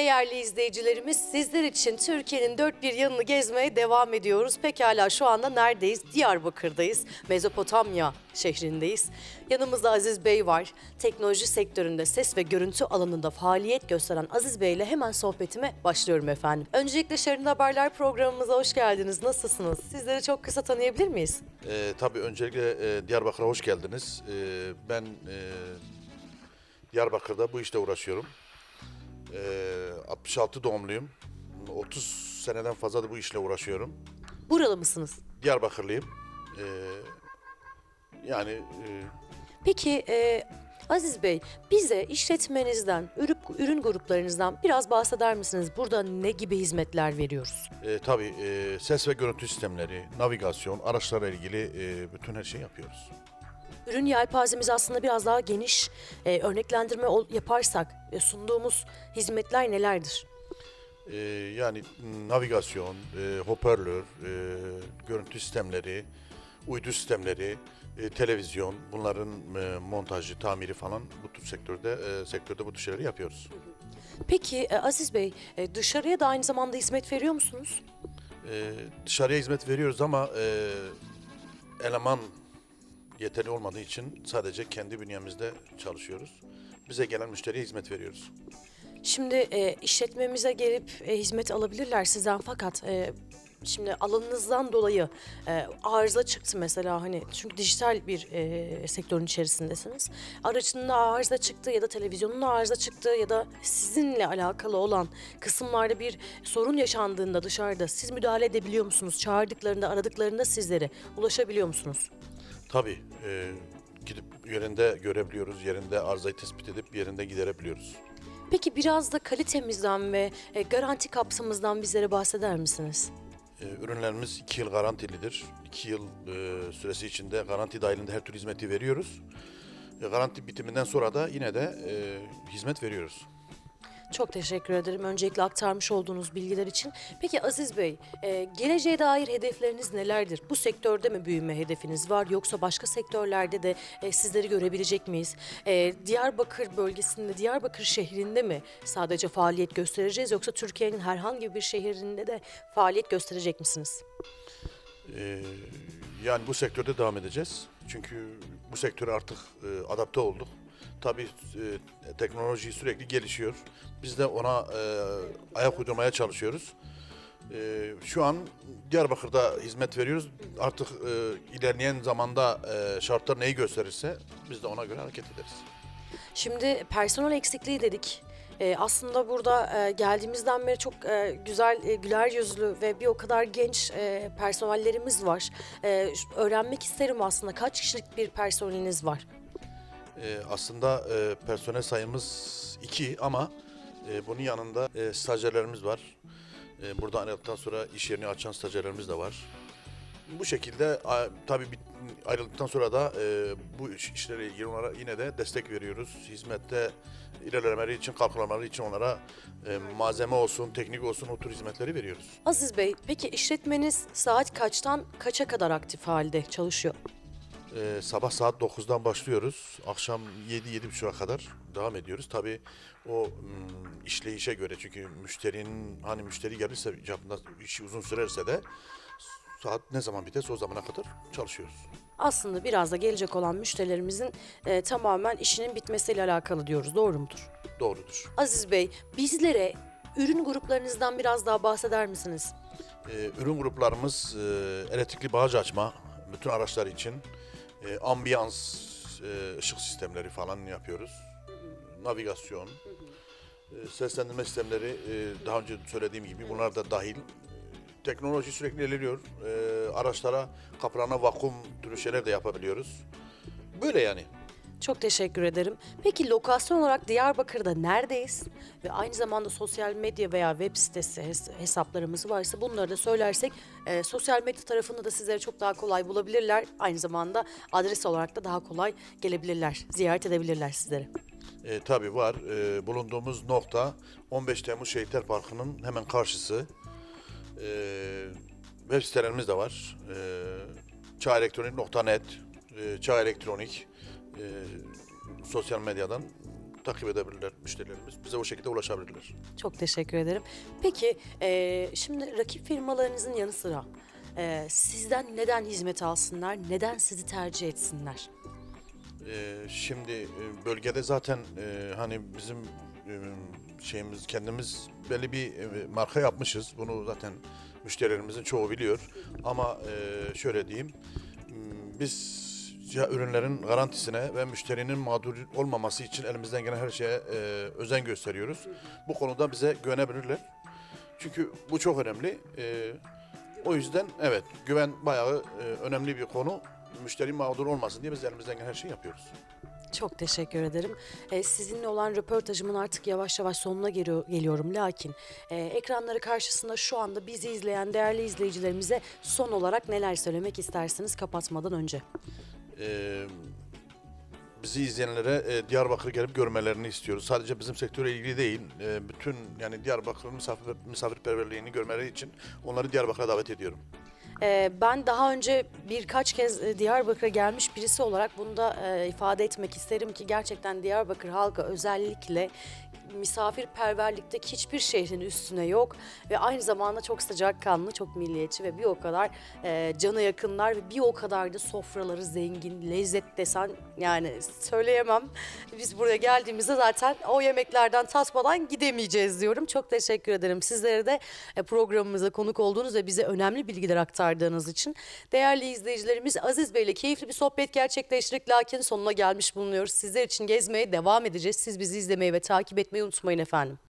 Değerli izleyicilerimiz sizler için Türkiye'nin dört bir yanını gezmeye devam ediyoruz. Pekala şu anda neredeyiz? Diyarbakır'dayız. Mezopotamya şehrindeyiz. Yanımızda Aziz Bey var. Teknoloji sektöründe ses ve görüntü alanında faaliyet gösteren Aziz Bey ile hemen sohbetime başlıyorum efendim. Öncelikle Şerin Haberler programımıza hoş geldiniz. Nasılsınız? Sizleri çok kısa tanıyabilir miyiz? Ee, tabii öncelikle e, Diyarbakır'a hoş geldiniz. Ee, ben e, Diyarbakır'da bu işle uğraşıyorum. Ee, 66 doğumluyum. 30 seneden fazla da bu işle uğraşıyorum. Buralı mısınız? Diyarbakırlıyım. Ee, yani e, Peki e, Aziz Bey bize işletmenizden, ürün, ürün gruplarınızdan biraz bahseder misiniz? Burada ne gibi hizmetler veriyoruz? e, tabii e, ses ve görüntü sistemleri, navigasyon, araçlarla ilgili e, bütün her şeyi yapıyoruz. Ürün yelpazemiz aslında biraz daha geniş. E, örneklendirme ol- yaparsak e, sunduğumuz hizmetler nelerdir? Ee, yani navigasyon, e, hoparlör, e, görüntü sistemleri, uydu sistemleri, e, televizyon, bunların e, montajı, tamiri falan bu tür sektörde e, sektörde bu tür şeyleri yapıyoruz. Peki e, Aziz Bey e, dışarıya da aynı zamanda hizmet veriyor musunuz? E, dışarıya hizmet veriyoruz ama e, eleman yeterli olmadığı için sadece kendi bünyemizde çalışıyoruz. Bize gelen müşteriye hizmet veriyoruz. Şimdi e, işletmemize gelip e, hizmet alabilirler sizden fakat e, şimdi alanınızdan dolayı e, arıza çıktı mesela hani çünkü dijital bir e, sektörün içerisindesiniz. Aracında arıza çıktı ya da televizyonun arıza çıktı ya da sizinle alakalı olan kısımlarda bir sorun yaşandığında dışarıda siz müdahale edebiliyor musunuz? Çağırdıklarında, aradıklarında sizlere ulaşabiliyor musunuz? Tabii e, gidip yerinde görebiliyoruz, yerinde arızayı tespit edip yerinde giderebiliyoruz. Peki biraz da kalitemizden ve e, garanti kapsamımızdan bizlere bahseder misiniz? Ee, Ürünlerimiz 2 yıl garantilidir. 2 yıl e, süresi içinde garanti dahilinde her türlü hizmeti veriyoruz. E, garanti bitiminden sonra da yine de e, hizmet veriyoruz. Çok teşekkür ederim öncelikle aktarmış olduğunuz bilgiler için. Peki Aziz Bey, e, geleceğe dair hedefleriniz nelerdir? Bu sektörde mi büyüme hedefiniz var yoksa başka sektörlerde de e, sizleri görebilecek miyiz? E, Diyarbakır bölgesinde, Diyarbakır şehrinde mi sadece faaliyet göstereceğiz yoksa Türkiye'nin herhangi bir şehrinde de faaliyet gösterecek misiniz? E, yani bu sektörde devam edeceğiz. Çünkü bu sektöre artık e, adapte olduk. Tabii e, teknoloji sürekli gelişiyor. Biz de ona e, ayak uydurmaya çalışıyoruz. E, şu an Diyarbakır'da hizmet veriyoruz. Artık e, ilerleyen zamanda e, şartlar neyi gösterirse biz de ona göre hareket ederiz. Şimdi personel eksikliği dedik. Ee, aslında burada e, geldiğimizden beri çok e, güzel, e, güler yüzlü ve bir o kadar genç e, personellerimiz var. E, öğrenmek isterim aslında kaç kişilik bir personeliniz var? Ee, aslında e, personel sayımız iki ama e, bunun yanında e, stajyerlerimiz var. E, burada ayrıldıktan sonra iş yerini açan stajyerlerimiz de var. Bu şekilde a, tabii bit- ayrıldıktan sonra da e, bu iş, onlara yine de destek veriyoruz. Hizmette ilerlemeleri için, kalkınmaları için onlara e, malzeme olsun, teknik olsun o tür hizmetleri veriyoruz. Aziz Bey, peki işletmeniz saat kaçtan kaça kadar aktif halde çalışıyor? Ee, sabah saat 9'dan başlıyoruz. Akşam 7-7.30'a kadar devam ediyoruz. Tabii o mm, işleyişe göre çünkü müşterinin hani müşteri gelirse icabında işi uzun sürerse de saat ne zaman biterse o zamana kadar çalışıyoruz. Aslında biraz da gelecek olan müşterilerimizin e, tamamen işinin bitmesiyle alakalı diyoruz, doğru mudur? Doğrudur. Aziz Bey, bizlere ürün gruplarınızdan biraz daha bahseder misiniz? Ee, ürün gruplarımız e, elektrikli bağcı açma bütün araçlar için e, ambiyans e, ışık sistemleri falan yapıyoruz. Navigasyon, e, seslendirme sistemleri e, daha önce söylediğim gibi bunlar da dahil. Teknoloji sürekli ilerliyor. E, araçlara kaprana vakum türü şeyler de yapabiliyoruz. Böyle yani. Çok teşekkür ederim. Peki lokasyon olarak Diyarbakır'da neredeyiz? Ve aynı zamanda sosyal medya veya web sitesi hes- hesaplarımız varsa bunları da söylersek e, sosyal medya tarafında da sizleri çok daha kolay bulabilirler. Aynı zamanda adres olarak da daha kolay gelebilirler, ziyaret edebilirler sizleri. E, tabii var. E, bulunduğumuz nokta 15 Temmuz Şehitler Parkı'nın hemen karşısı. E, web sitelerimiz de var. E, çağelektronik.net, e, Çağ Elektronik, e, sosyal medyadan takip edebilirler müşterilerimiz. Bize o şekilde ulaşabilirler. Çok teşekkür ederim. Peki e, şimdi rakip firmalarınızın yanı sıra e, sizden neden hizmet alsınlar, neden sizi tercih etsinler? Ee, şimdi e, bölgede zaten e, hani bizim e, şeyimiz kendimiz belli bir e, marka yapmışız. Bunu zaten müşterilerimizin çoğu biliyor. Ama e, şöyle diyeyim, biz ürünlerin garantisine ve müşterinin mağdur olmaması için elimizden gelen her şeye e, özen gösteriyoruz. Bu konuda bize güvenebilirler. Çünkü bu çok önemli. E, o yüzden evet güven bayağı e, önemli bir konu. Müşteri mağdur olmasın diye biz elimizden gelen her şeyi yapıyoruz. Çok teşekkür ederim. E, sizinle olan röportajımın artık yavaş yavaş sonuna geliyor, geliyorum. Lakin e, ekranları karşısında şu anda bizi izleyen değerli izleyicilerimize son olarak neler söylemek istersiniz kapatmadan önce? Ee, bizi izleyenlere e, Diyarbakır'ı gelip görmelerini istiyoruz. Sadece bizim sektöre ilgili değil, e, bütün yani Diyarbakır'ın misafir, misafirperverliğini görmeleri için onları Diyarbakır'a davet ediyorum. Ee, ben daha önce birkaç kez e, Diyarbakır'a gelmiş birisi olarak bunu da e, ifade etmek isterim ki gerçekten Diyarbakır halkı özellikle misafirperverlikteki hiçbir şehrin üstüne yok ve aynı zamanda çok sıcakkanlı, çok milliyetçi ve bir o kadar e, cana yakınlar ve bir o kadar da sofraları zengin, lezzet desen yani söyleyemem. Biz buraya geldiğimizde zaten o yemeklerden tatmadan gidemeyeceğiz diyorum. Çok teşekkür ederim sizlere de e, programımıza konuk olduğunuz ve bize önemli bilgiler aktardığınız için. Değerli izleyicilerimiz Aziz Bey ile keyifli bir sohbet gerçekleştirdik lakin sonuna gelmiş bulunuyoruz. Sizler için gezmeye devam edeceğiz. Siz bizi izlemeyi ve takip etmeyi unutmayın efendim.